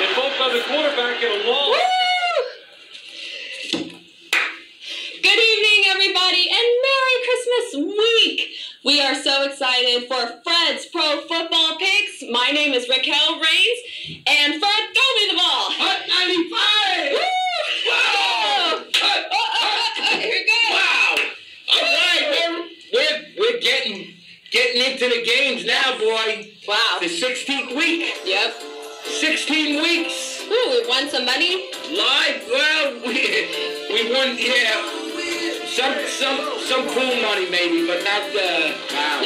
It bumped on the quarterback in a wall. Good evening, everybody, and Merry Christmas week. We are so excited for Fred's Pro Football Picks. My name is Raquel Reigns, and Fred, throw me the ball. Hut 95! Wow! Oh, oh, oh, wow! All right, we're, we're, we're getting, getting into the games now, boy. Wow. The 16th week. Yep. 16 weeks. Woo, we won some money. Live, well, we, we won, yeah. Some, some, some cool money maybe, but not, uh, wow.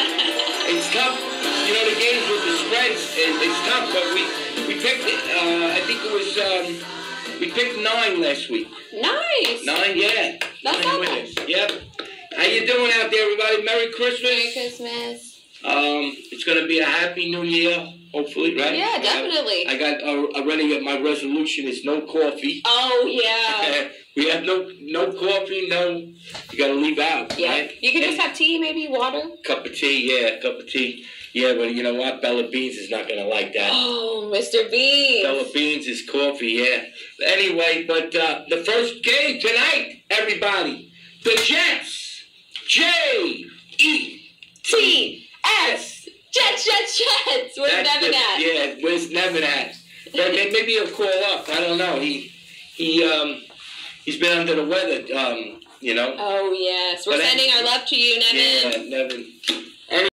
It's tough. You know, the games with the spreads, it, it's tough, but we, we picked, it, uh, I think it was, um, we picked nine last week. Nice. Nine, yeah. That's Nine winners. Yep. How you doing out there, everybody? Merry Christmas. Merry Christmas. Um, it's gonna be a happy new year, hopefully, right? Yeah, I got- definitely. I got uh, already. My resolution is no coffee. Oh yeah. we have no no coffee. No, you gotta leave out, Yeah. right? You could just have tea, maybe water. cup of tea. Yeah, cup of tea. Yeah, but you know what? Bella Beans is not gonna like that. Oh, Mr. Beans. Bella Beans is coffee, yeah. Anyway, but uh, the first game tonight, everybody, the Jets, J E T S Jets, Jets, Jets. Where's That's Devin the- at? Yeah, where's Nevin at? But Maybe he'll call up. I don't know. He he um he's been under the weather. Um, you know. Oh yes, we're But I- sending our love to you, Nevin. Yeah, Nevin.